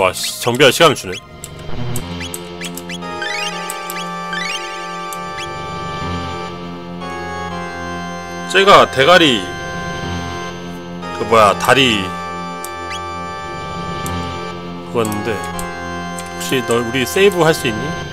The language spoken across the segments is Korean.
와 씨, 정비할 시간을 주네 쟤가 대가리 그 뭐야 다리 그거였는데 혹시 너 우리 세이브 할 수 있니?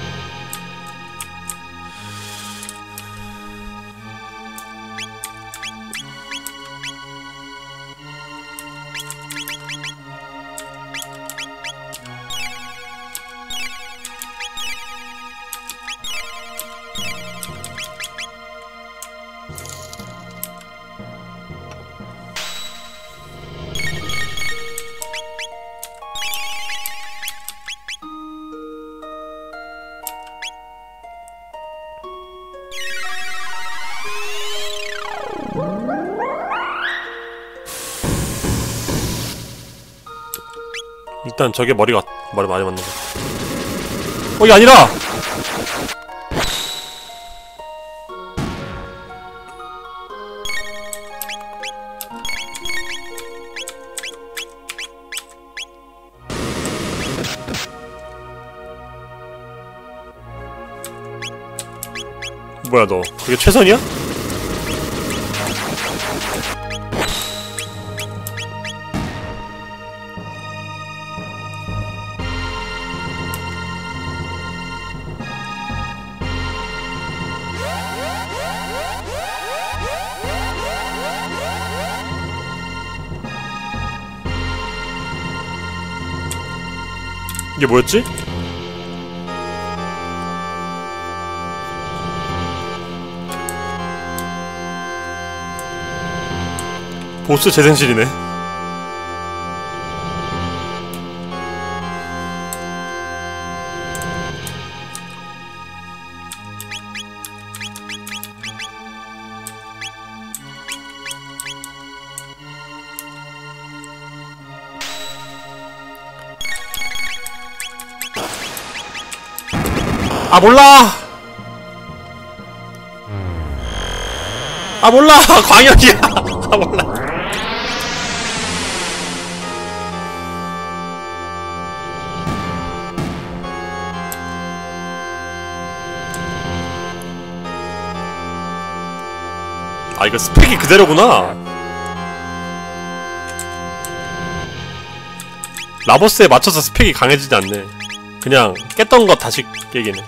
일단 저게 머리가 머리 많이 맞는 거. 어 이게 아니라. 뭐야 너? 그게 최선이야? 이게 뭐였지? 보스 재생실이네 아 몰라. 아 몰라. 광역이야. 아 몰라. 아 이거 스펙이 그대로구나. 라보스에 맞춰서 스펙이 강해지지 않네. 그냥 깼던 거 다시 깨기네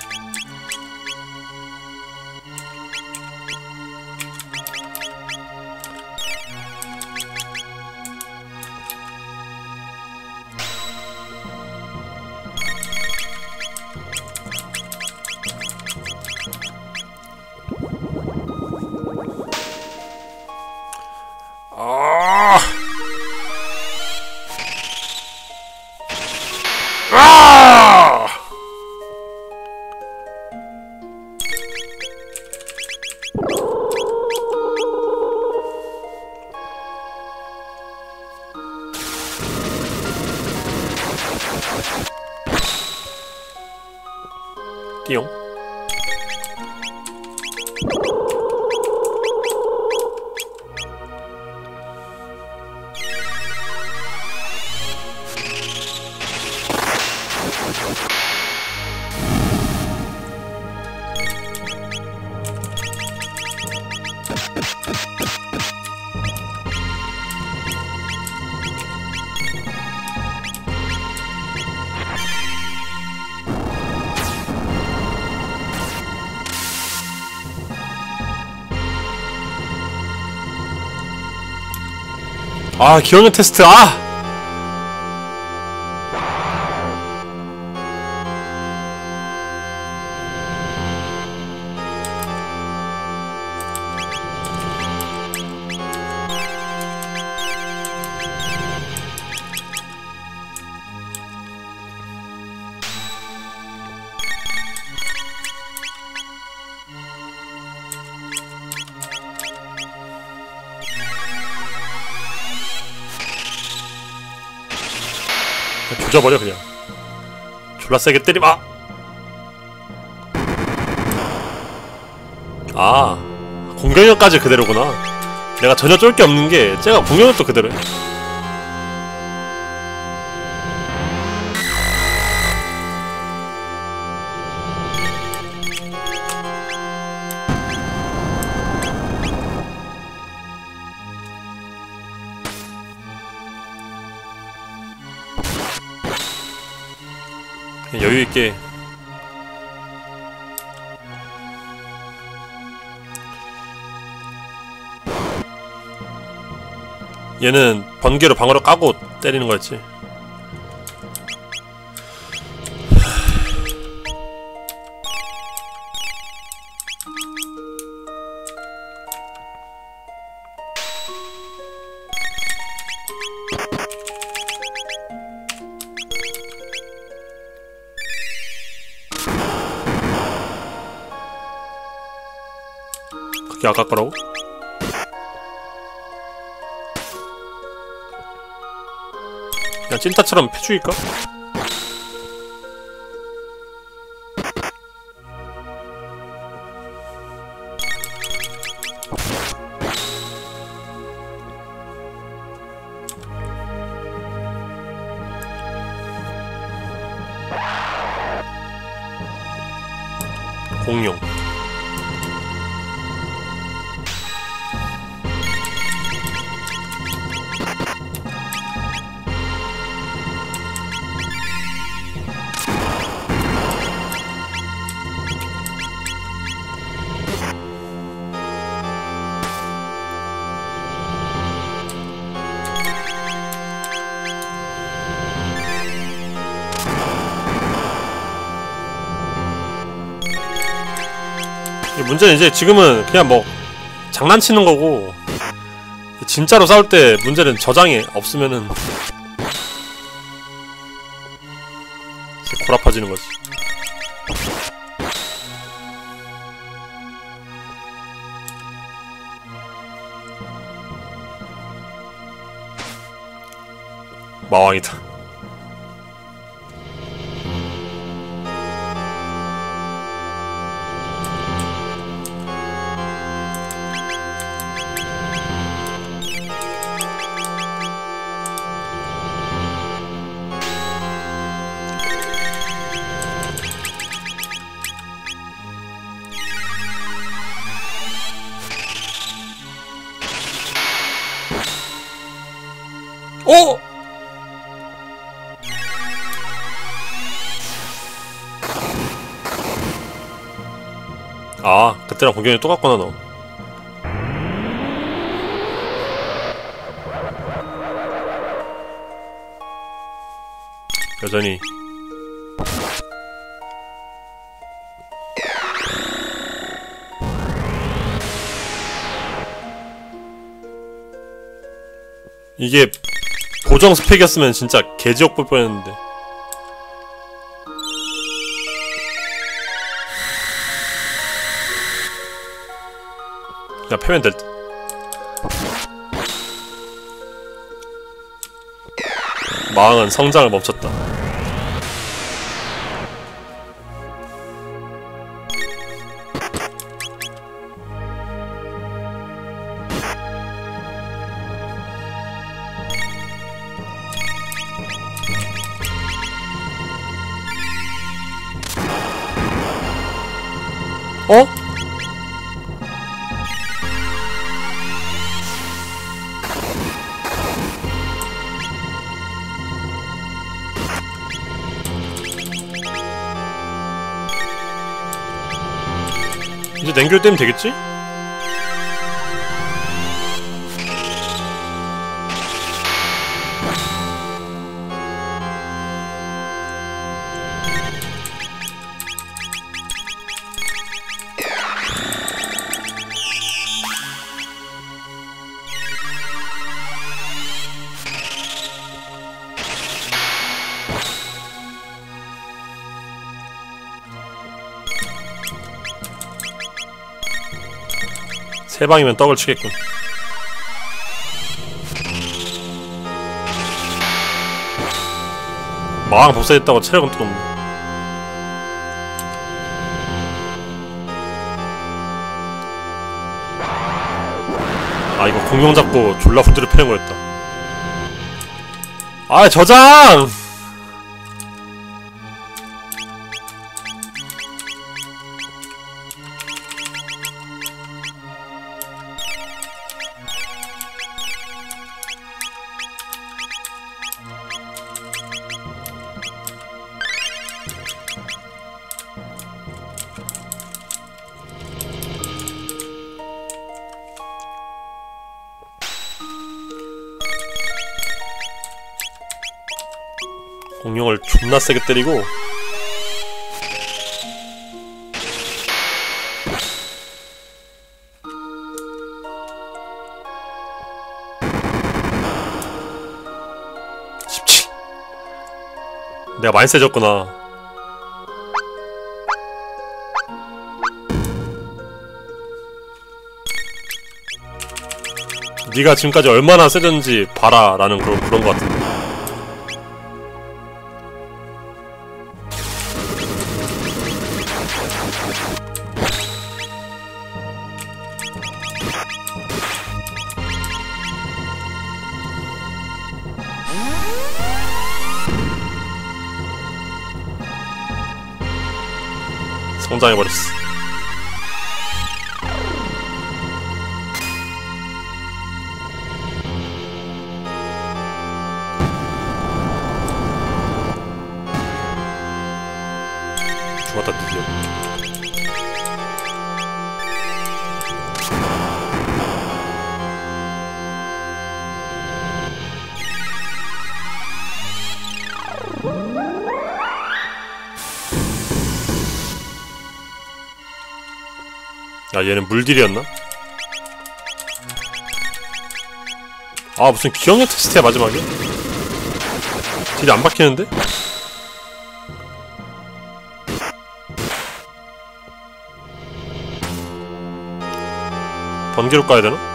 아 기억력 테스트 아! 조져버려 그냥. 졸라 세게 때리마 아! 아 공격력까지 그대로구나. 내가 전혀 쫄 게 없는 게 쟤가 공격력도 그대로야 얘는 번개로 방어를 까고 때리는 거였지. 그게 아까 거라고? 그냥 찐따처럼 패 죽일까? 공룡 문제는 이제 지금은 그냥 뭐 장난치는 거고 진짜로 싸울 때 문제는 저장이 없으면은 고라파지는 거지. 마왕이다. 아, 그때랑 공격이 똑같구나 너. 여전히 이게 고정 스펙이었으면 진짜 개지옥 볼 뻔했는데 그냥 패면 될 듯. 마왕은 성장을 멈췄다. 이제 냉결 되면 되겠지? 세 방이면 떡을 치겠군. 마왕 복사했다고 체력은 또 없네. 아 이거 공룡 잡고 졸라 후드를 패는 거였다. 아 저장! 세게 때리고 십칠. 내가 많이 세졌구나. 네가 지금까지 얼마나 세졌는지 봐라 라는 그런, 그런 것 같은데 성장해버렸 야 얘는 물딜이었나? 아 무슨 기억력 테스트야 마지막에? 딜이 안 박히는데? 번개로 까야 되나?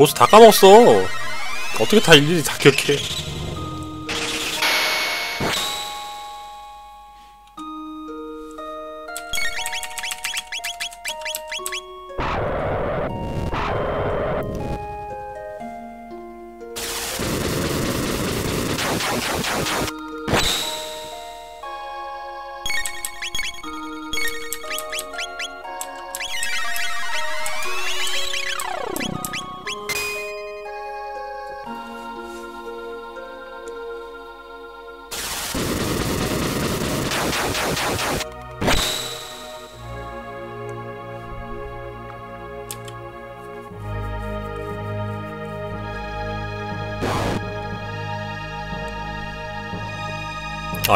보스 다 까먹었어. 어떻게 다 일일이 다 기억해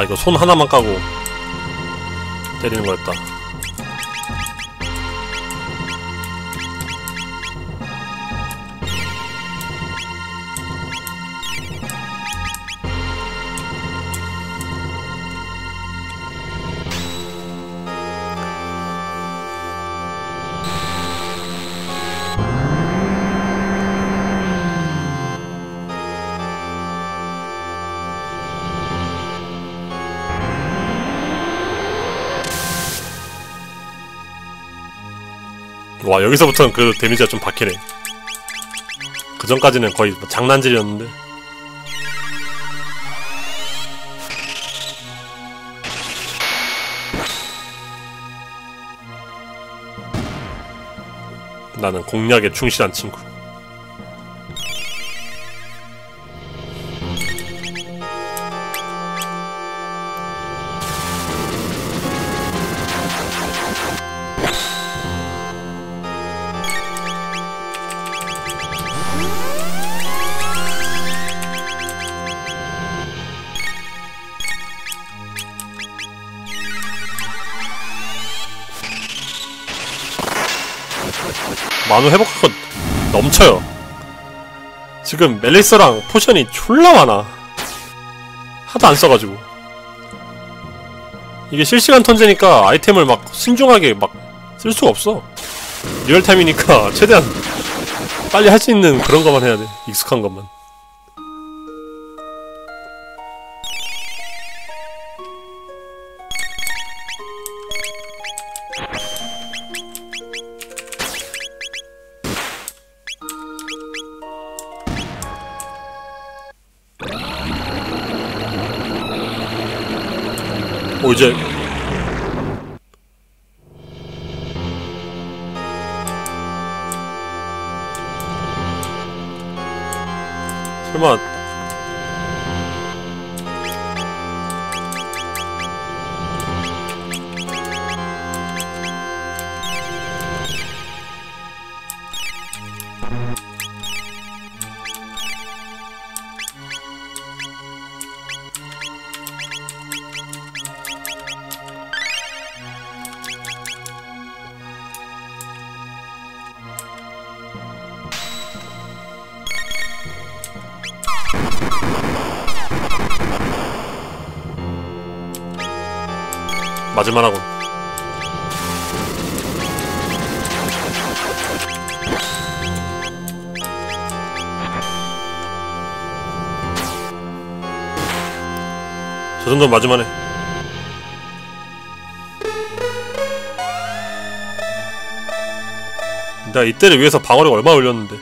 이거 손 하나만 까고 때리는 거였다 와 여기서부터는 그 데미지가 좀 박히네. 그 전까지는 거의 뭐 장난질이었는데. 나는 공략에 충실한 친구 만호 회복하고 넘쳐요. 지금 멜리스랑 포션이 졸라 많아. 하도 안 써가지고. 이게 실시간 턴제니까 아이템을 막 신중하게 막 쓸 수가 없어. 리얼타임이니까 최대한 빨리 할 수 있는 그런 것만 해야 돼. 익숙한 것만 설 맞을만하군. 저 정도는 맞을만해. 내가 이때를 위해서 방어력 얼마 올렸는데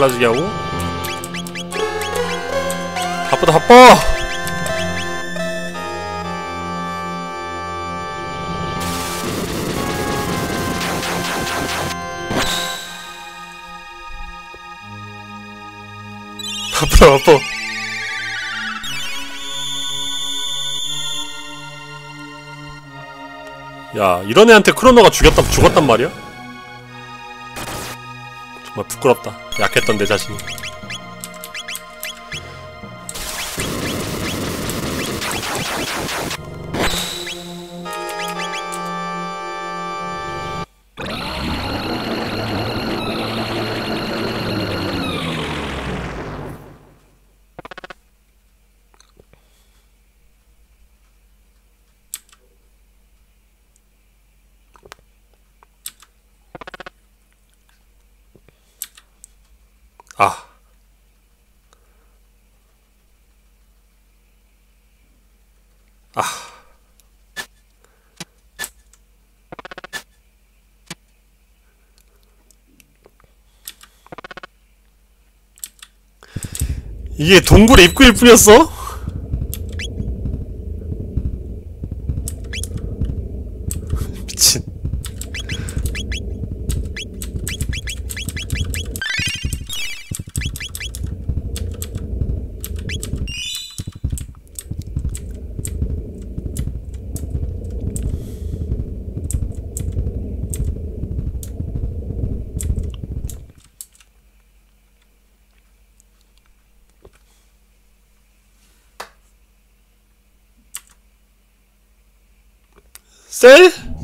빨라지게 하고. 바쁘다 바빠! 바쁘다 바빠! 야 이런 애한테 크로노가 죽였다 죽었단 말이야? 정말 부끄럽다. 약했던 내 자신이 이게 동굴의 입구일 뿐이었어? See?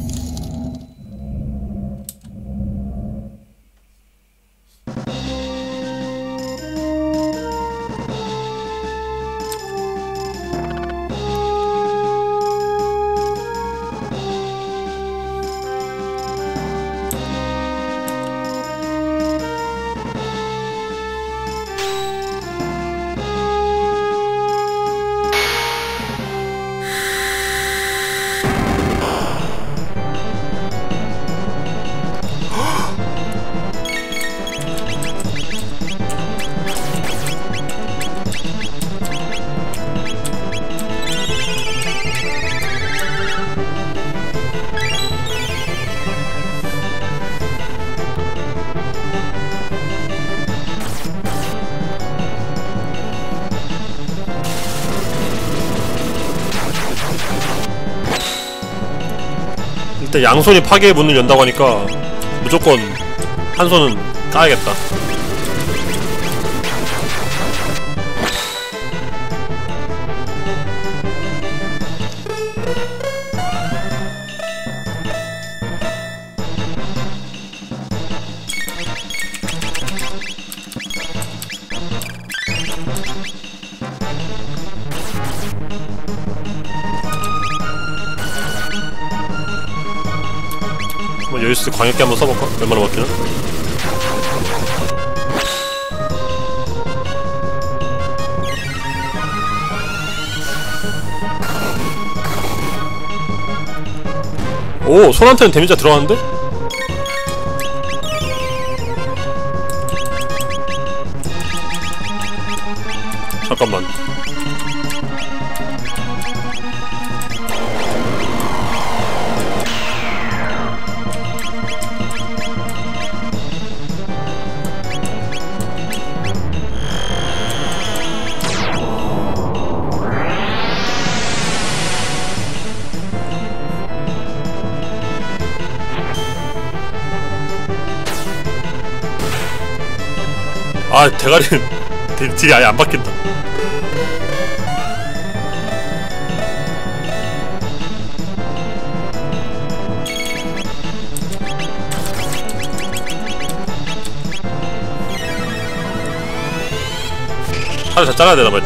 양손이 파괴의 문을 연다고 하니까 무조건 한 손은 까야겠다. 요이스 광역기 한번 써볼까? 얼마나 먹기는? 오! 손한테는 데미지가 들어가는데? 아 대가리는 딜- 딜이 아예 안 바뀐다. 팔을 다 잘라야 되나 봐일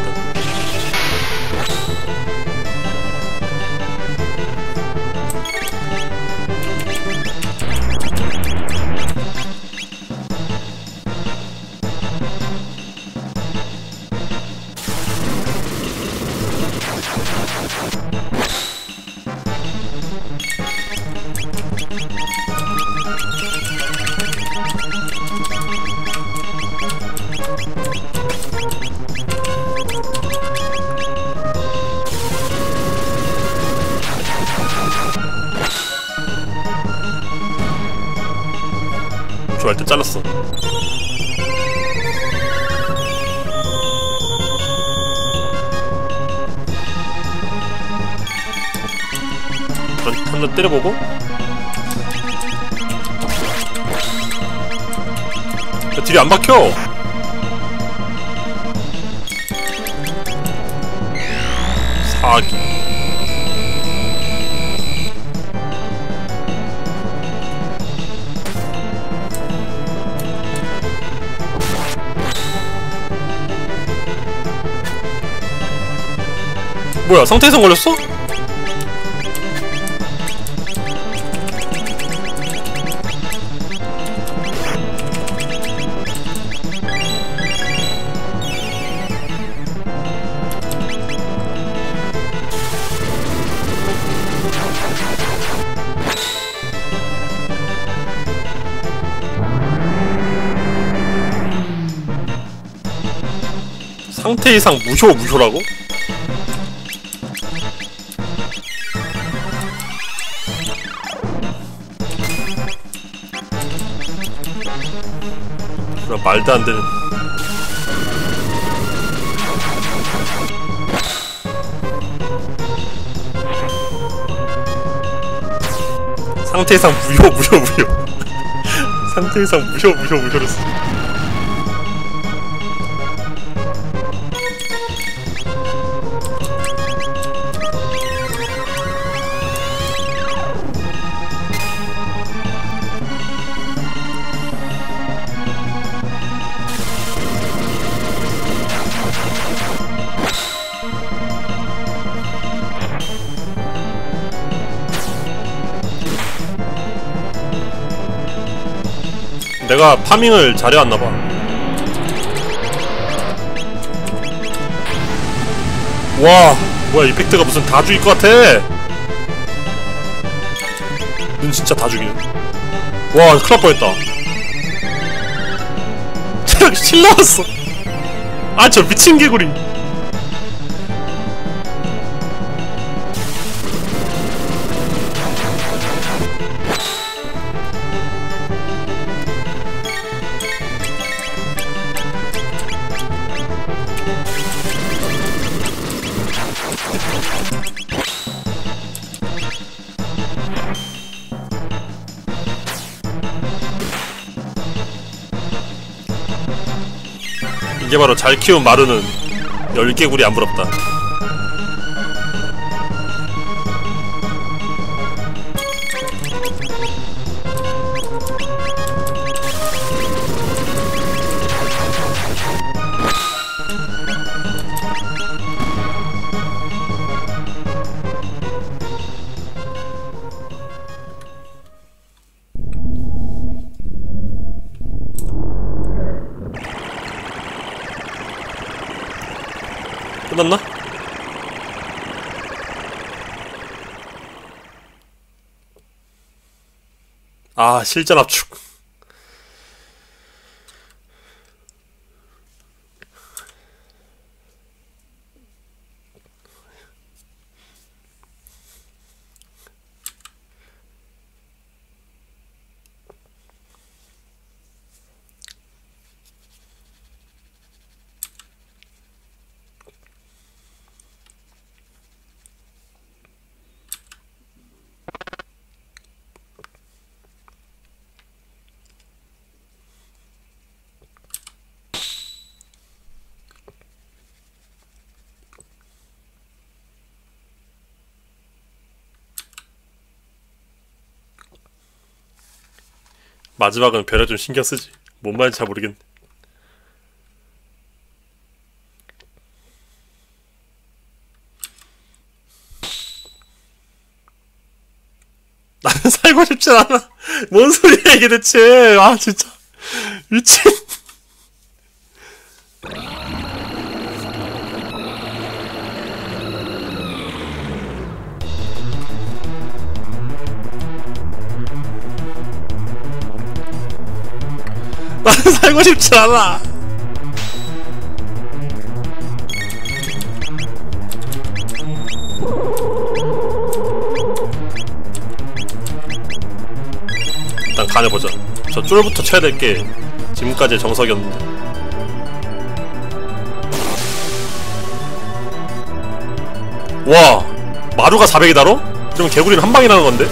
잘랐어. 한번 때려보고. 야, 딜이 안 박혀! 사기 뭐야 상태이상 걸렸어? 상태 이상 무효 무효라고? 말도 안 되는. 상태 이상 무효 무효 무효. 상태 이상 무효 무효 무효로 써 파밍을 잘해왔나봐. 와 뭐야 이펙트가 무슨 다 죽일 것 같아? 눈 진짜 다 죽이네. 와 큰일 날 뻔했다. 체력 실 나왔어. 아 저 미친 개구리 이게 바로 잘 키운 마루는 열개구리 안 부럽다 실전 압축 마지막은 배려 좀 신경 쓰지. 뭔 말인지 잘 모르겠네. 나는 살고 싶진 않아. 뭔 소리야 이게 대체. 아 진짜. 미친 살고 싶지 않아. 일단 간해보자. 저 쫄부터 쳐야 될 게 지금까지의 정석이었는데. 와, 마루가 400이다로? 그러면 개구리는 한 방에 나는 건데?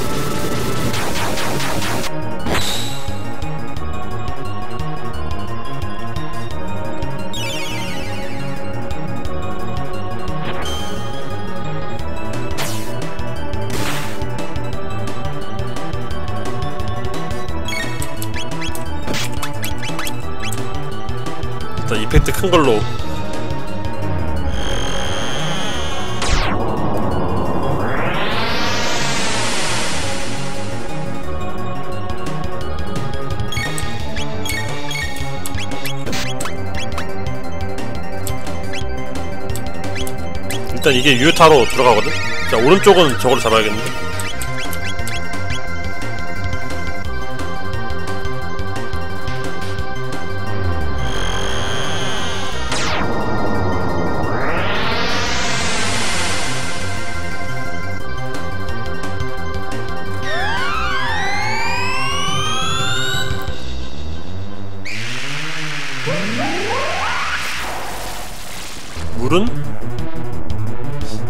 이게 유효타로 들어가거든? 자 오른쪽은 저걸로 잡아야겠는데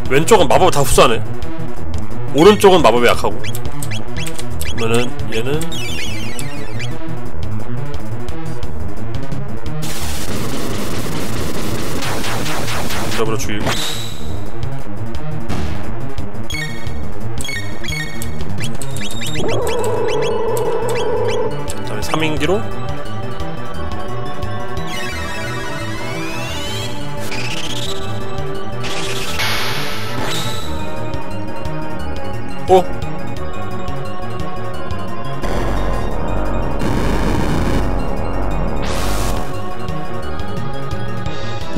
왼쪽은 마법을 다 흡수하네. 오른쪽은 마법이 약하고. 그러면은 얘는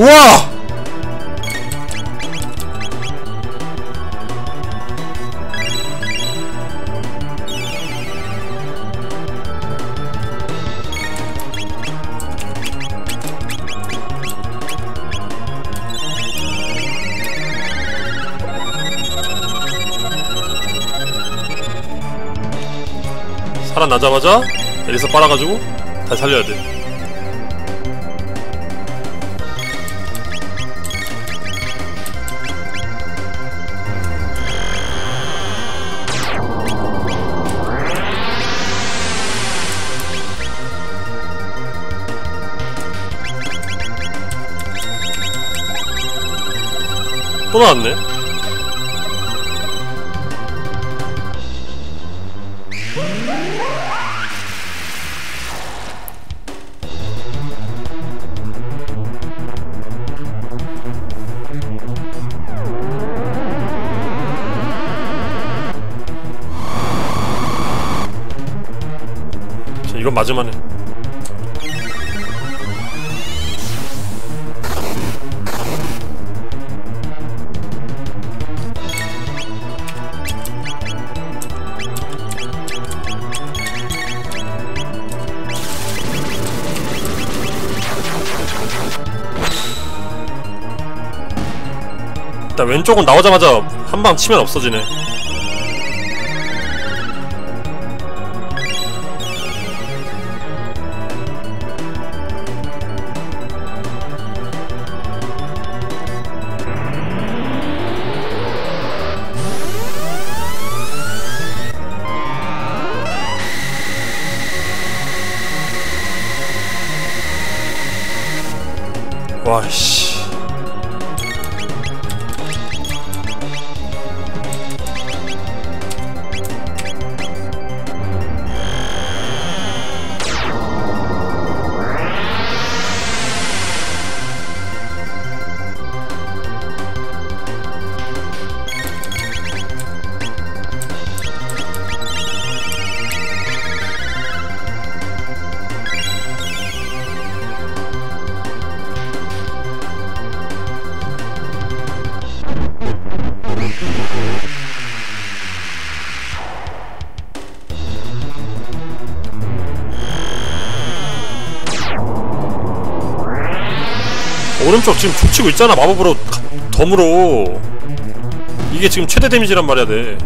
우와! 살아나자마자 여기서 빨아가지고 다시 살려야 돼. 또 나왔네. 자, 이건 해. 왼쪽은 나오자마자 한 방 치면 없어지네. 와씨 오른쪽 지금 족치고 있잖아 마법으로. 가- 덤으로. 이게 지금 최대 데미지란 말이야 돼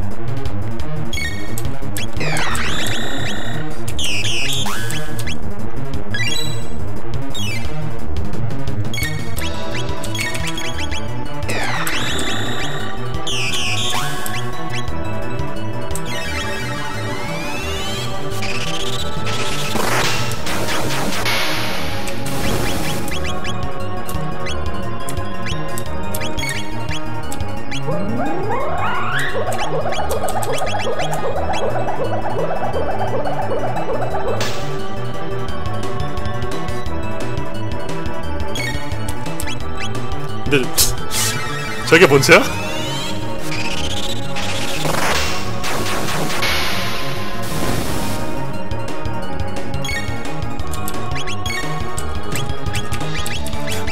저게 뭔지야?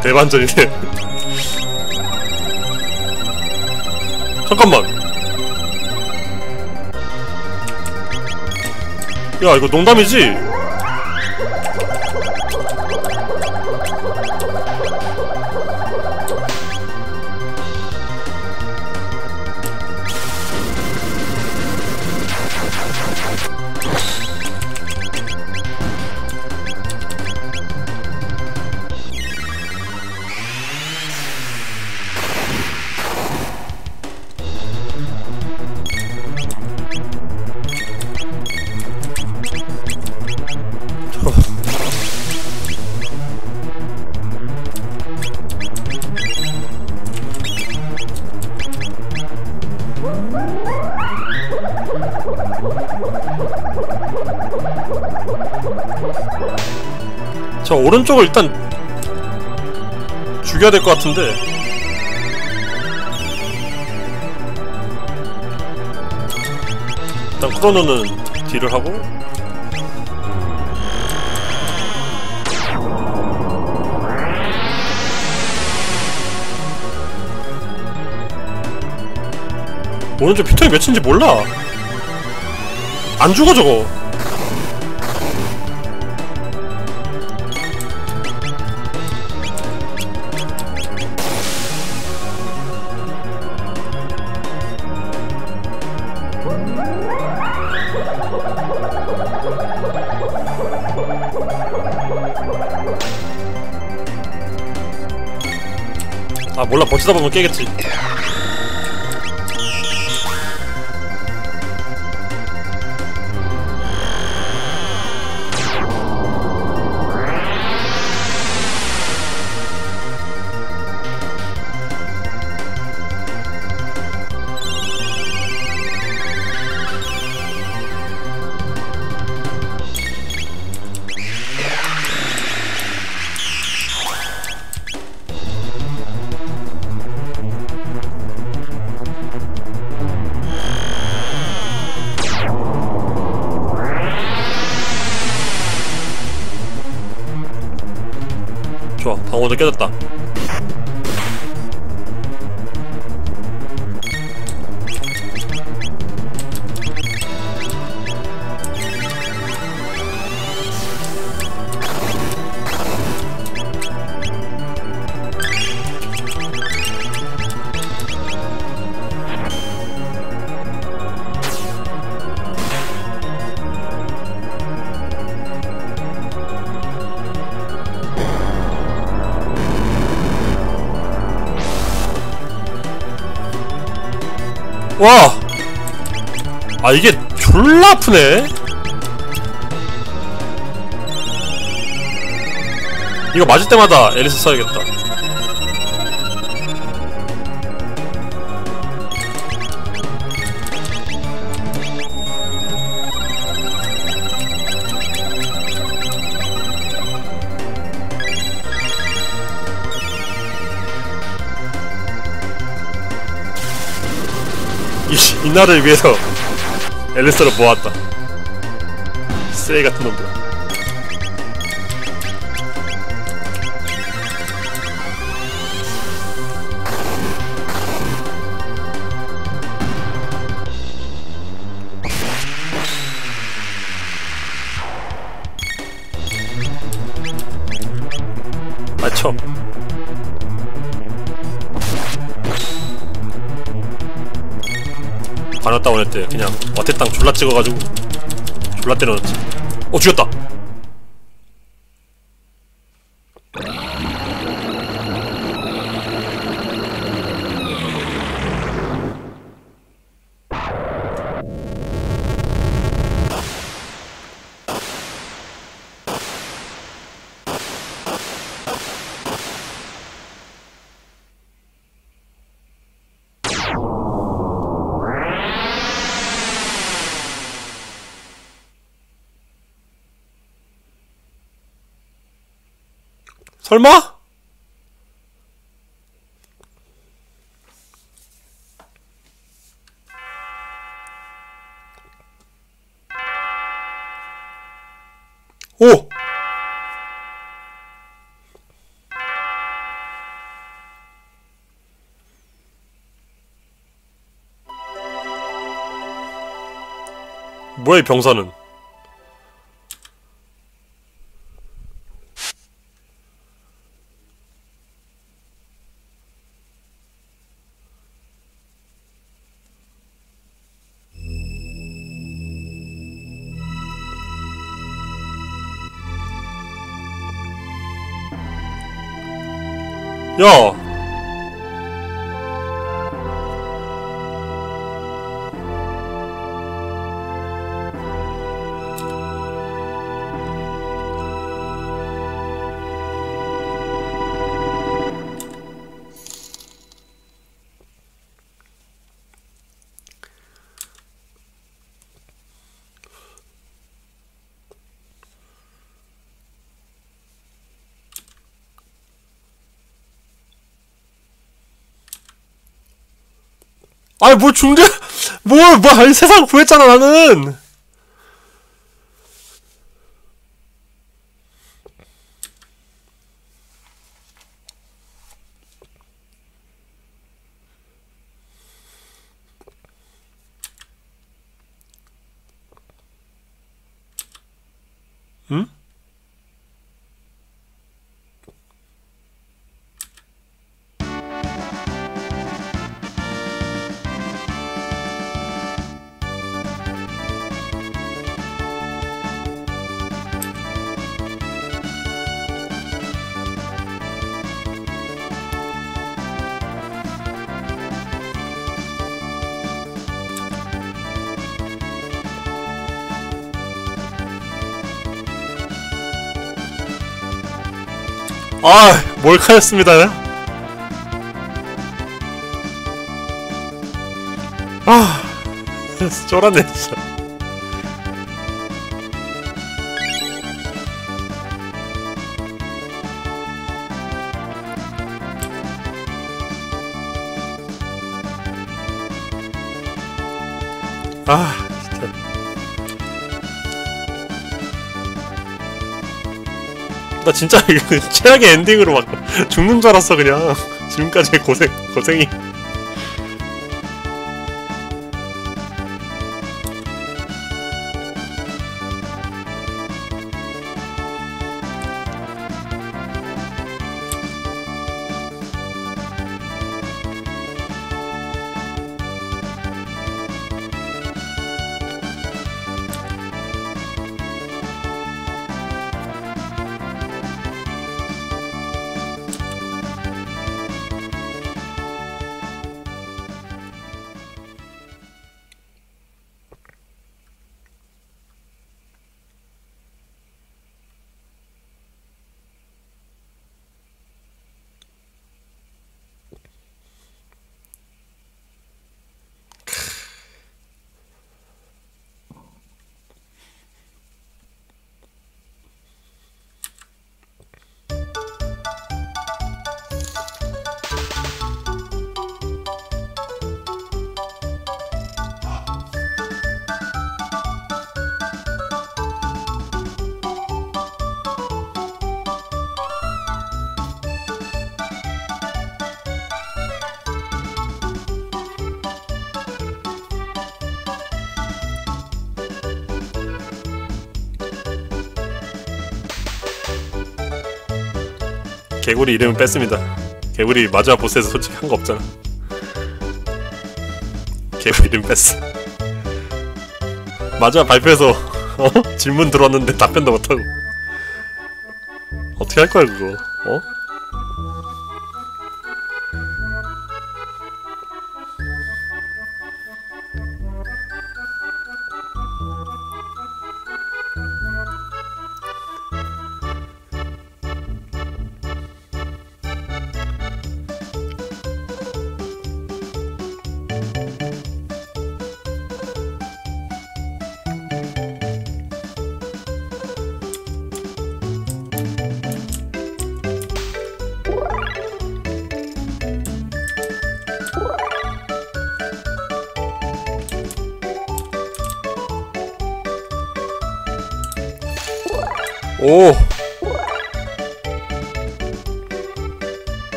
대반전이네 잠깐만 야 이거 농담이지? 오른쪽을 일단 죽여야 될 것 같은데. 일단 크로노는 딜을 하고. 오른쪽 피통이 몇인지 몰라. 안 죽어 저거 아 몰라 버티다 보 와! 아 이게 졸라 아프네 이거 맞을 때마다 에리스 써야겠다 이, 이날을 위해서 엘리스를 모았다. 쓰레기 같은 놈들. 맞 졸라 찍어가지고 졸라 때려놨지. 어 죽였다 설마? 오! 뭐야 이 병사는 야! 아니 뭐 중대? 뭘뭐 아니 세상 구했잖아 나는 아 몰카였습니다. 아 쫄았네 진짜 진짜 최악의 엔딩으로 막 죽는 줄 알았어 그냥. 지금까지의 고생 고생이 개구리 이름은 뺐습니다. 개구리 마지막 보스에서 솔직히 한 거 없잖아. 개구리 이름 뺐어. 마지막 발표에서 어? 질문 들어왔는데 답변도 못하고 어떻게 할 거야 그거? 어?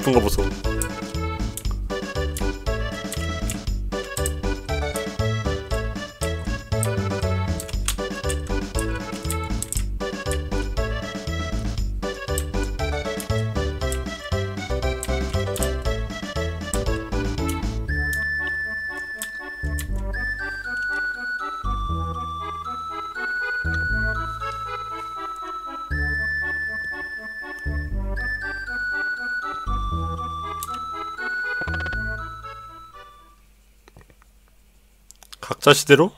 이쁜 거 보소. 각자 시대로?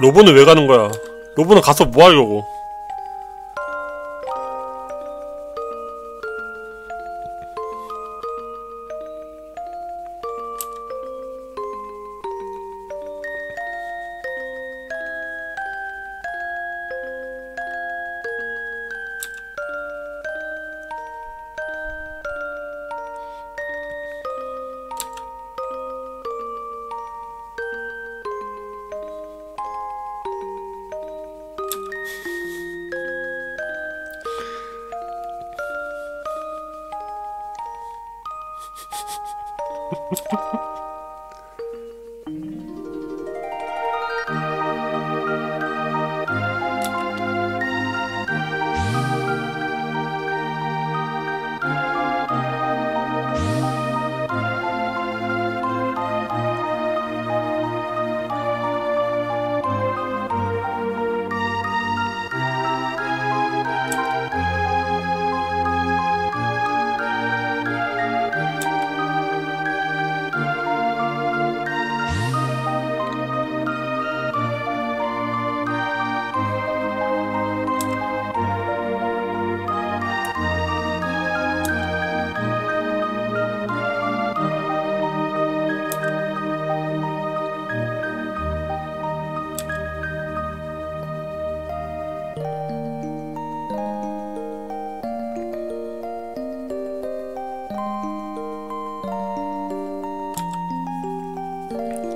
로보는 왜 가는 거야? 로보는 가서 뭐 하려고?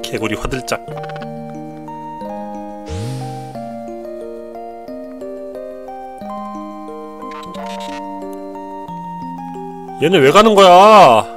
개구리 화들짝 얘네 왜 가는 거야?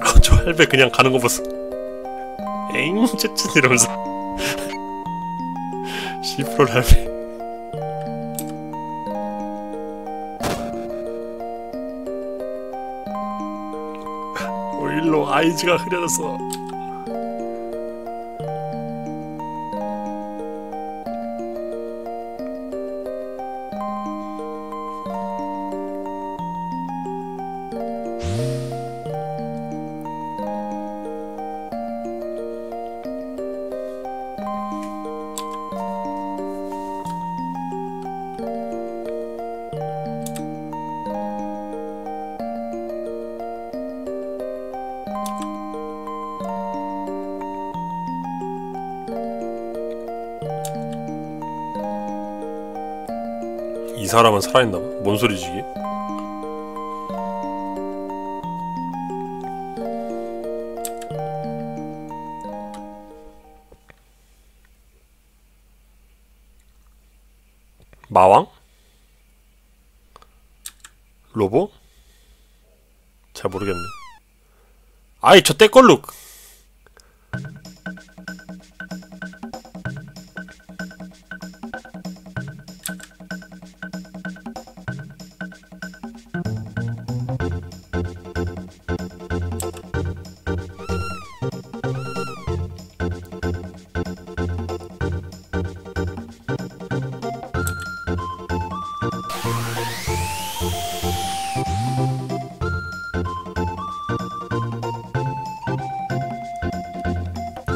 아, 저 할배 그냥 가는 거 보소. 에잉 쯧쯧 이러면서. 10% 할배. 오일로 아이즈가 흐 사람은 살아있나봐 뭔 소리지 이게 마왕? 로보? 잘 모르겠네 아이 저 때걸로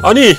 아니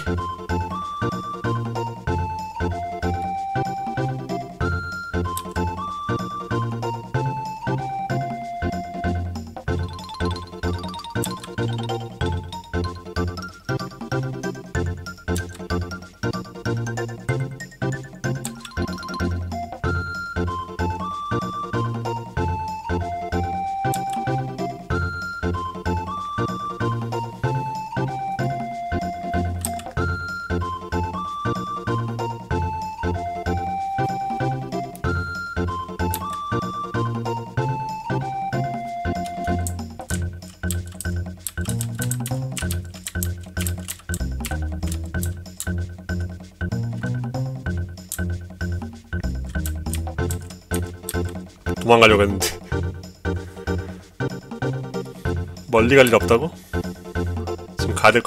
멀리 갈 일 없다고? 지금 가야 될 것